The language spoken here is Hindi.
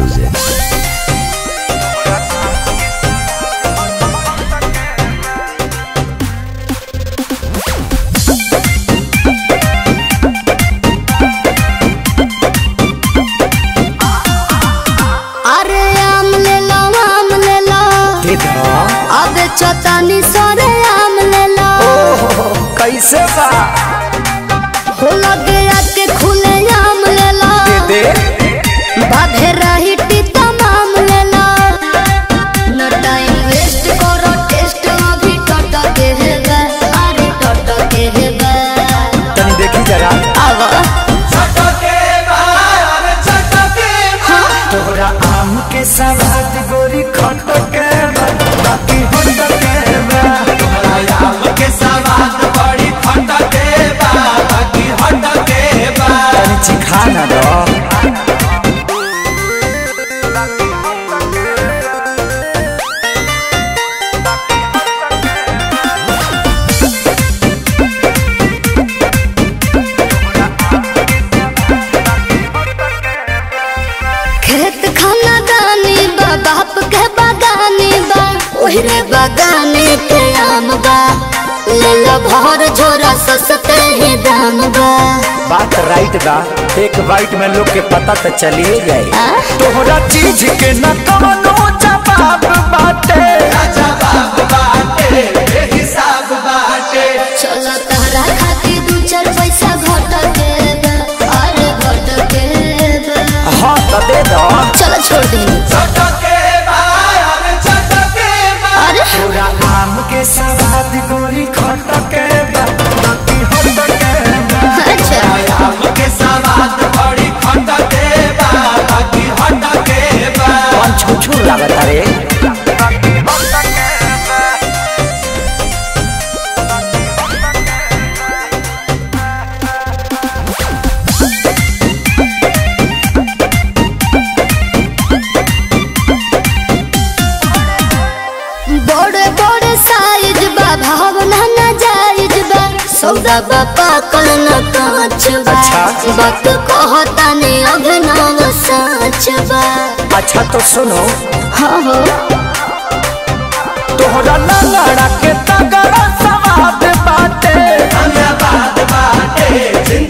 music. अबे चतानी सरे आम ले लो। कैसे बा? हो लगे सवाद गोरी खट बा ओहरे बागाने के आम बा। भर झोरा सस्ते ही दाम बा। बात राइट बा। एक बाइट में लोग के पता तो चलिए जाए। तोहरा चीज़ के न कवनो जवाब बाटे। चलो तहरा खातिर दू चार पैसा घट के अरे घट के बा। हाँ तो दे दो। चलो छोड़ दी। सवाद गोरी खट के बा, बाकी होट के बा। अच्छा कौन छुछू लागत रे बड़े बड़े बा भावना न बा सौदा बापा कांच बा अच्छा। बात कहता ने अभिनव बा अच्छा तो सुनो। हाँ हो। तोहरा लड़ा के तगड़ा सवाद बाटे। बाटे।